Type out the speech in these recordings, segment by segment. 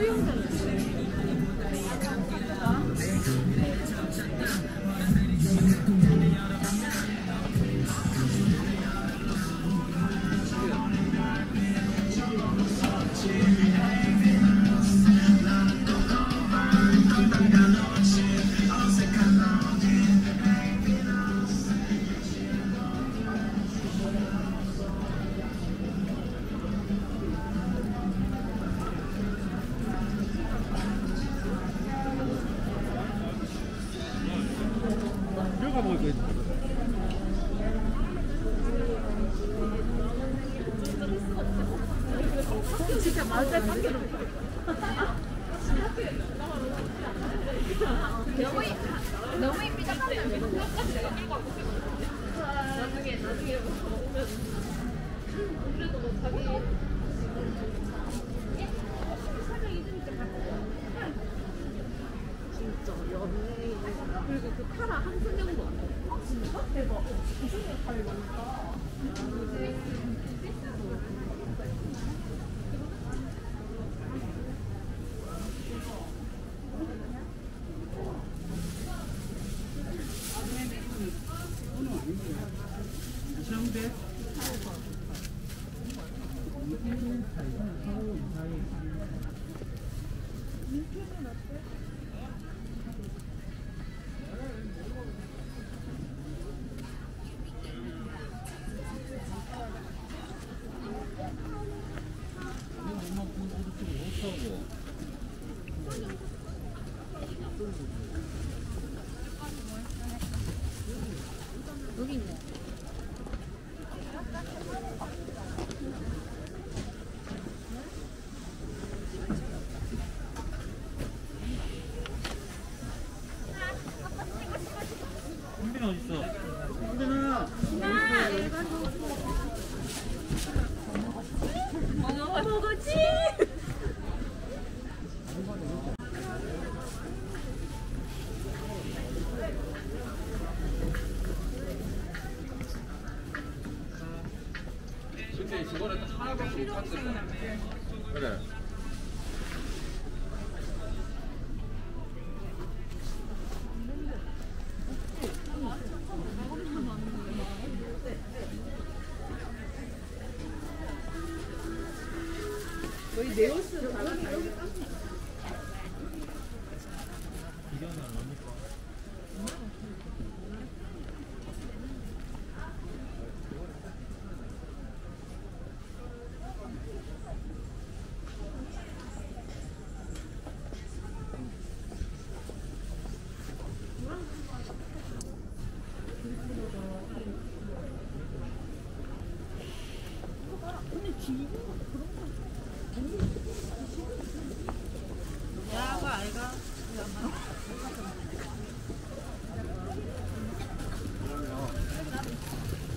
不用等了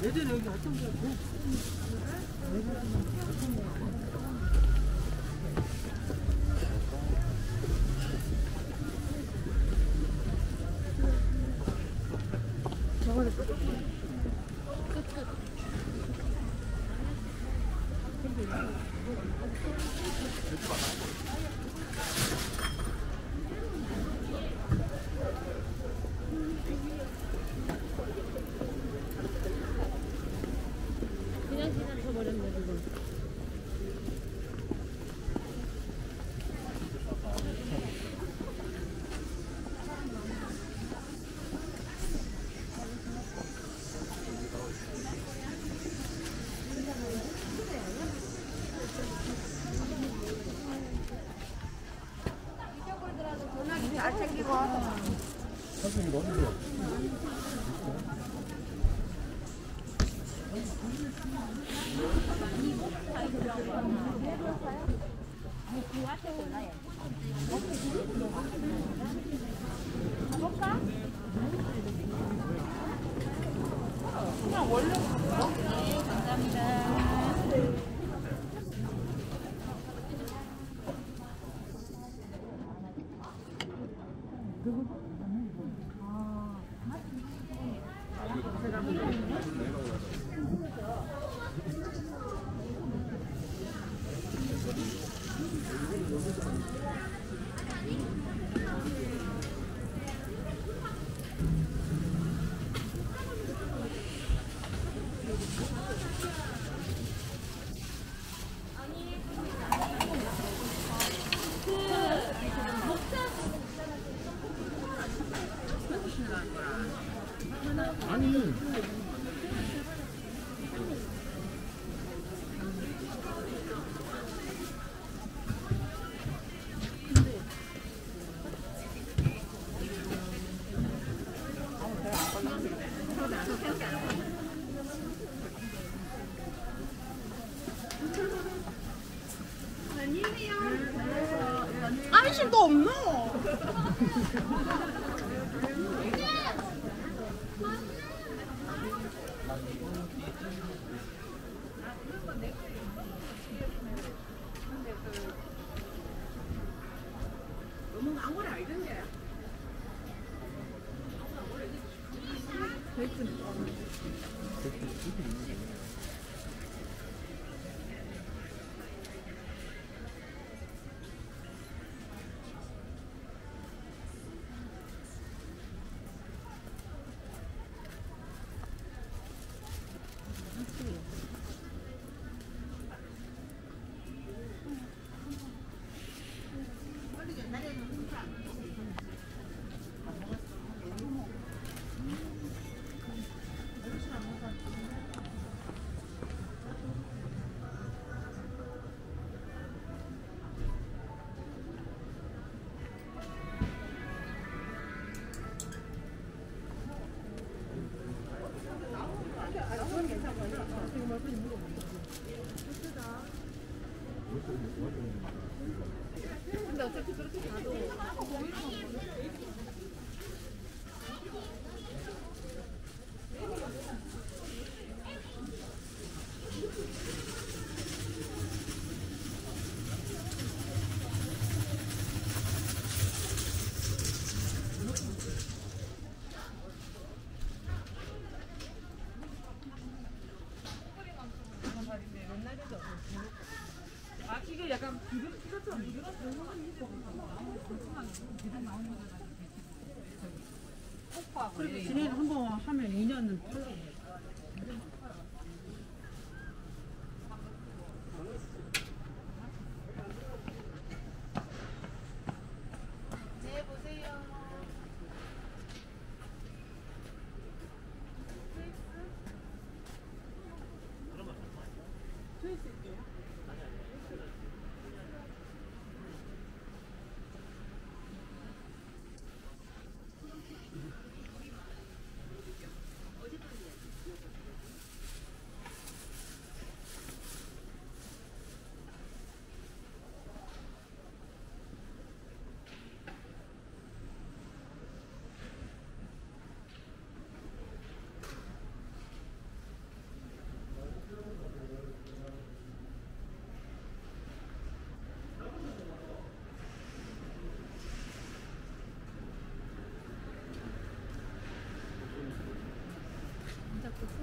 예전에 여기 어떤 게 챙기고 선생님 너무 좋아 Thank. 아, 그래도 진행을 한번 하면 2년은 팔라고.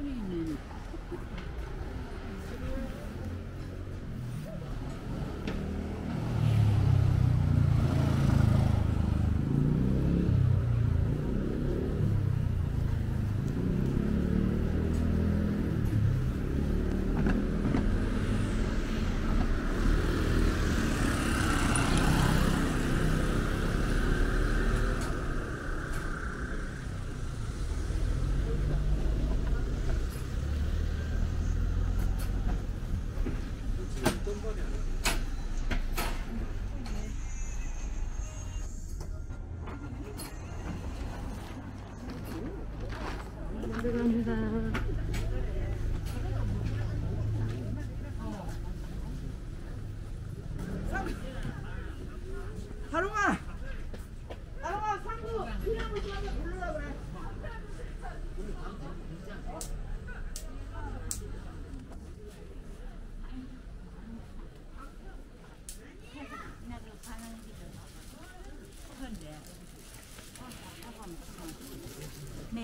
pretty new.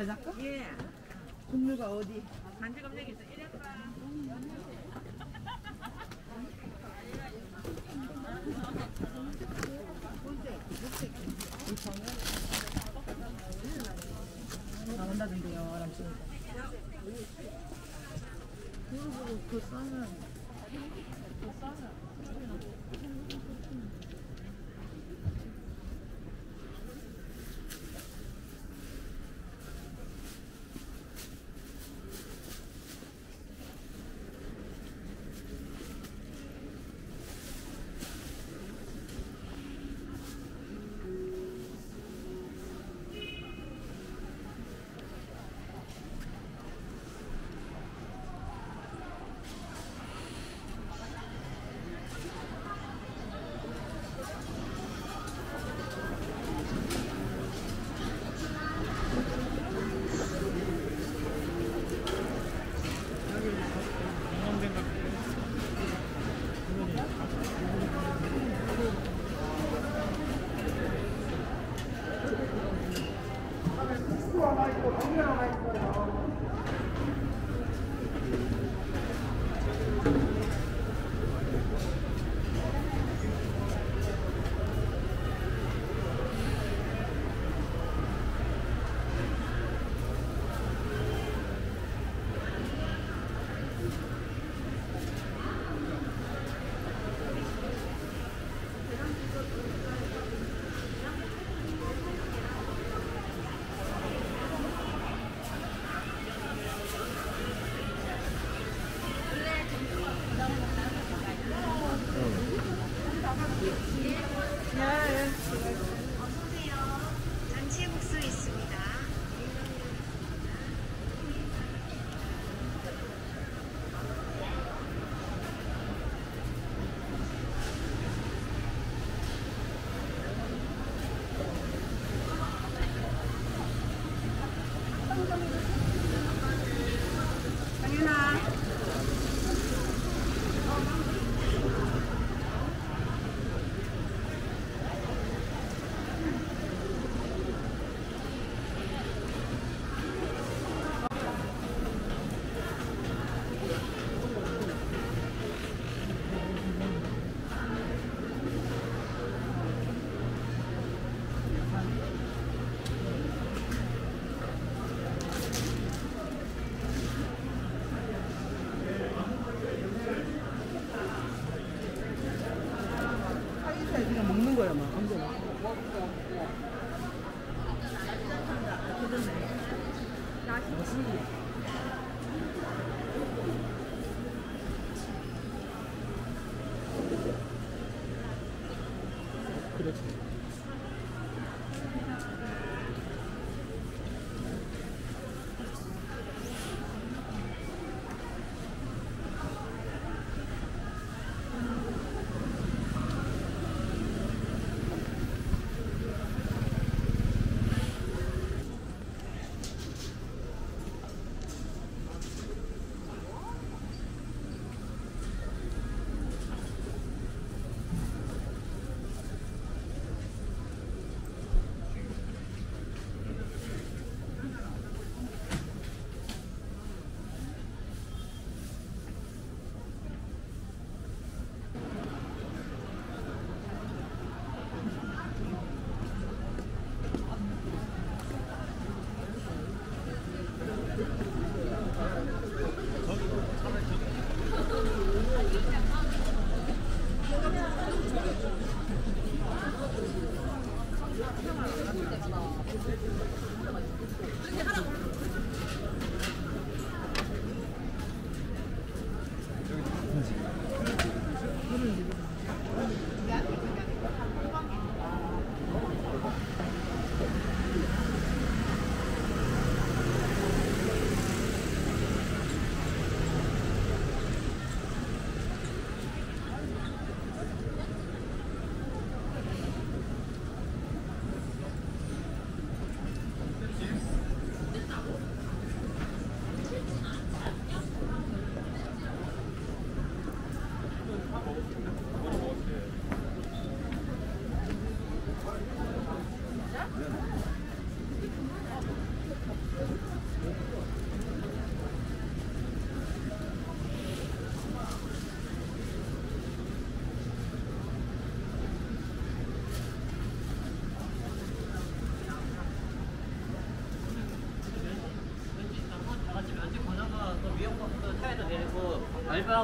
여자 거? 예 종류가 어디? 여기 있어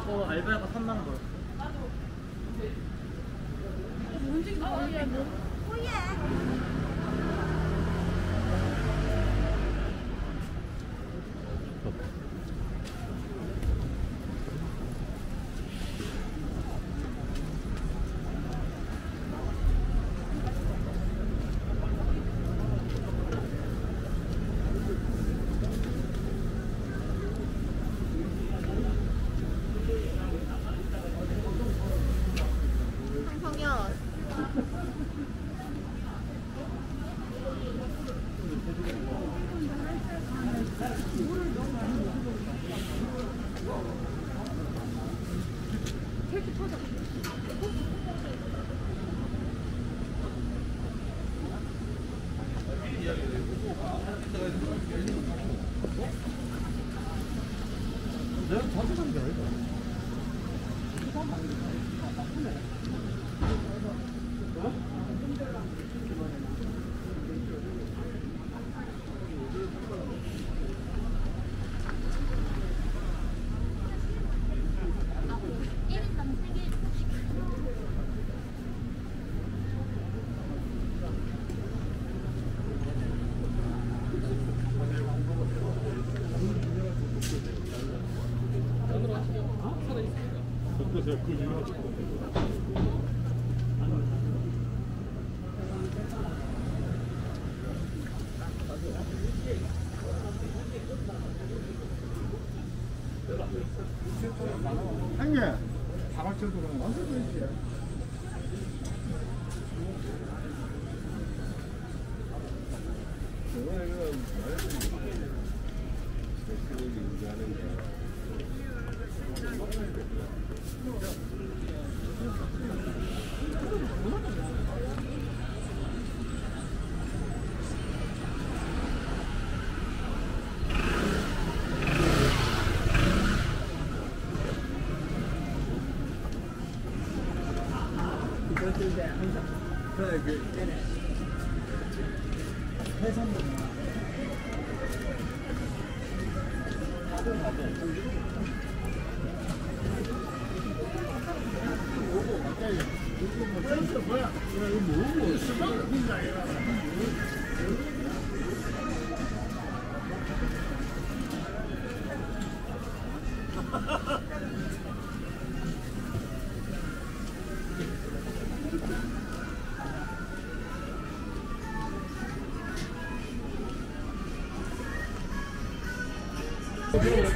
还有办法 Yeah.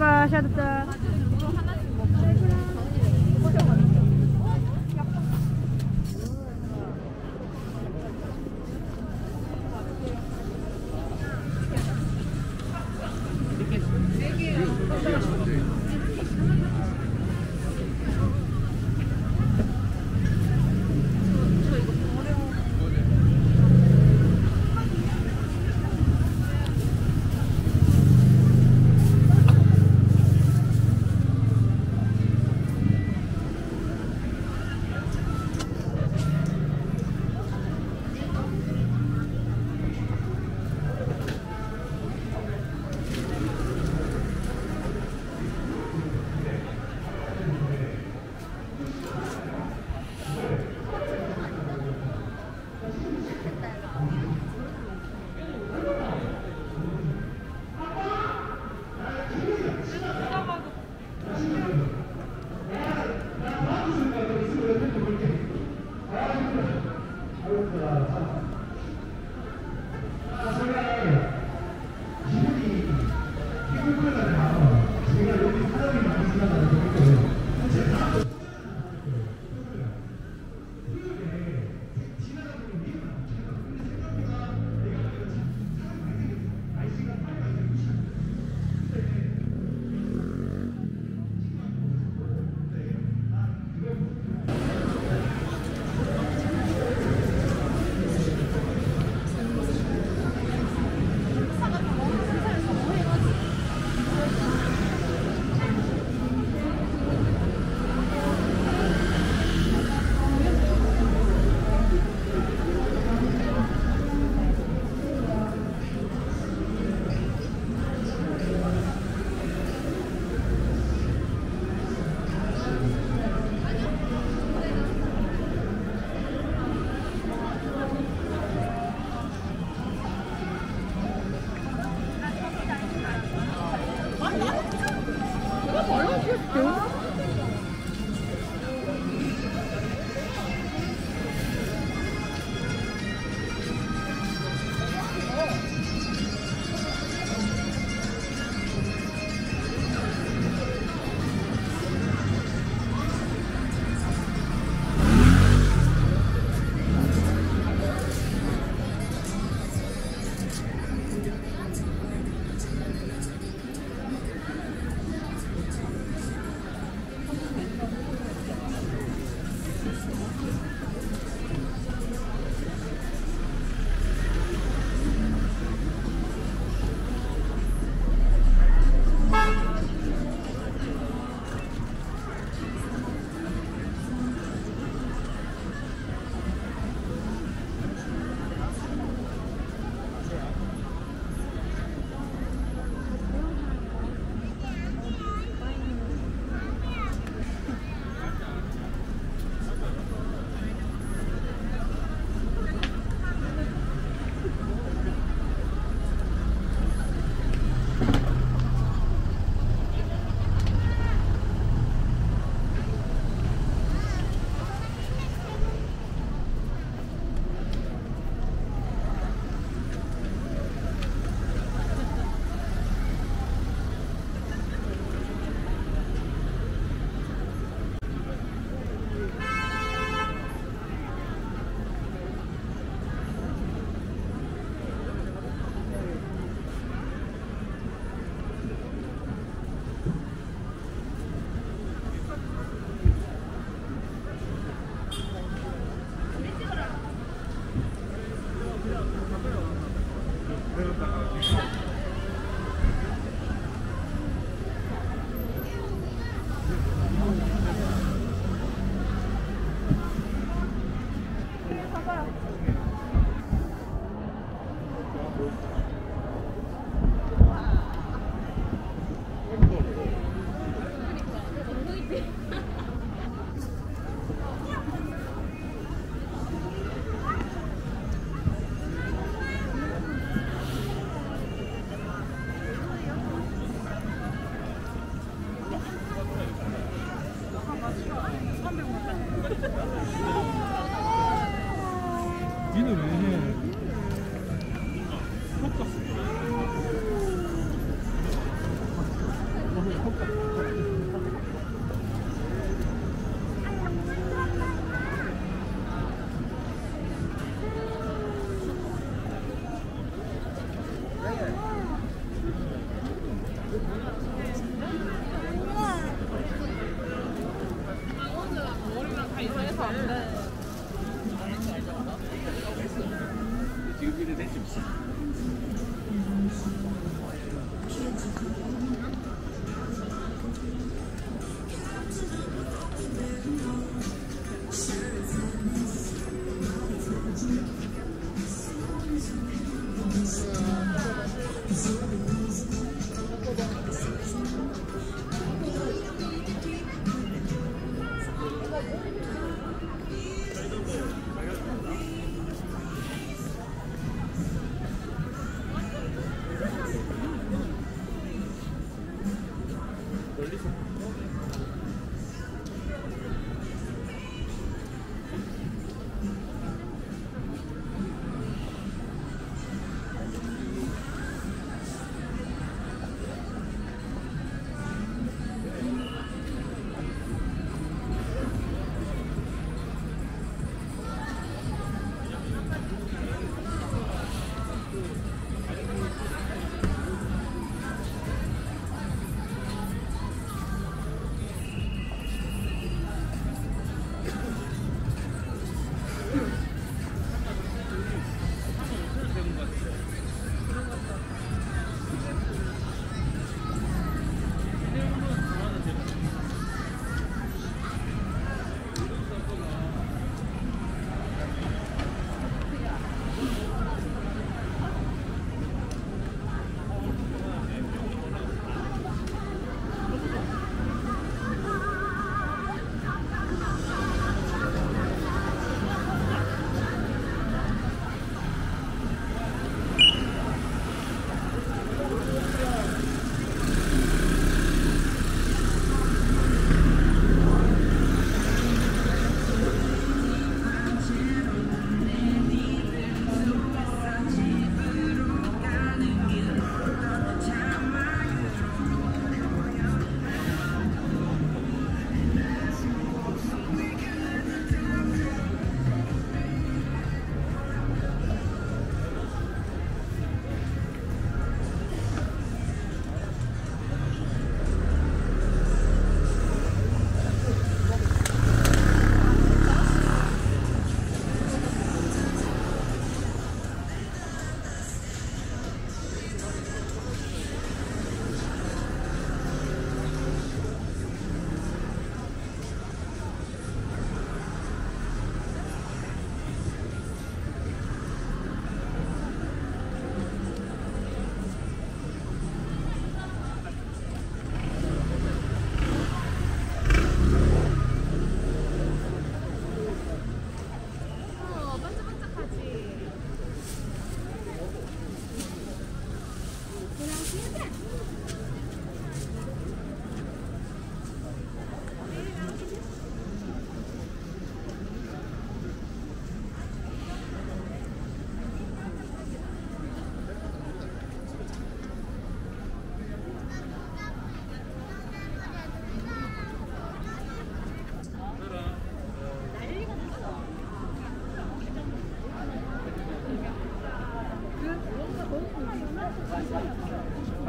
吧，下次再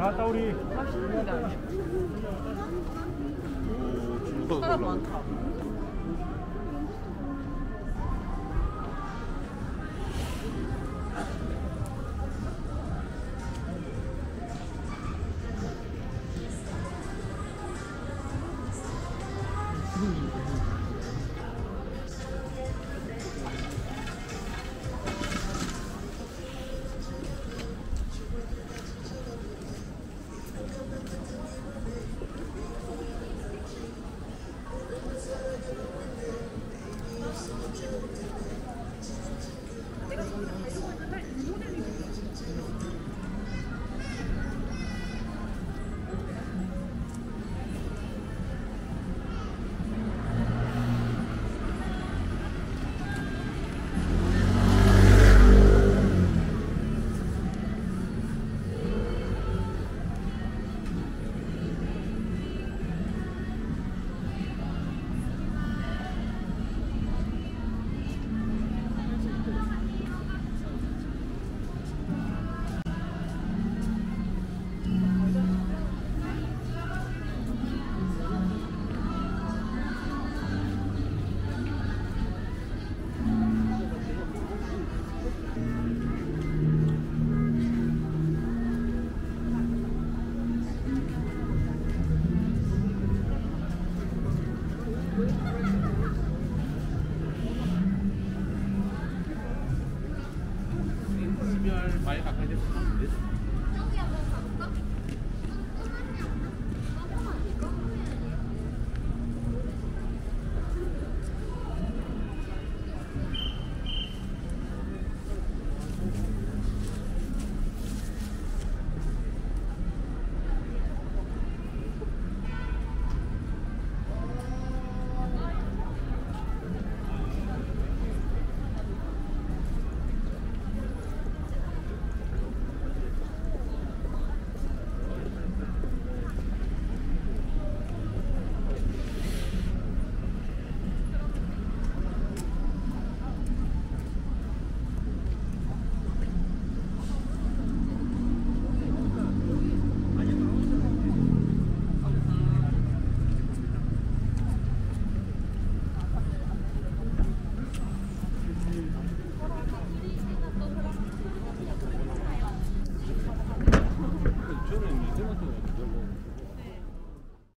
나왔다 우리. 사람 많다.